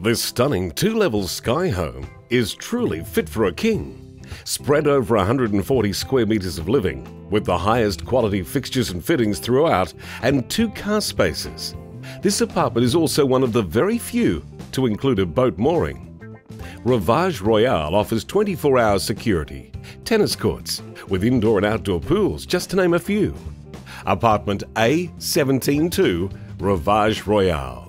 This stunning two-level sky home is truly fit for a king. Spread over 140 square metres of living, with the highest quality fixtures and fittings throughout, and two car spaces. This apartment is also one of the very few to include a boat mooring. Rivage Royale offers 24 hour security, tennis courts, with indoor and outdoor pools, just to name a few. Apartment A172 Rivage Royale.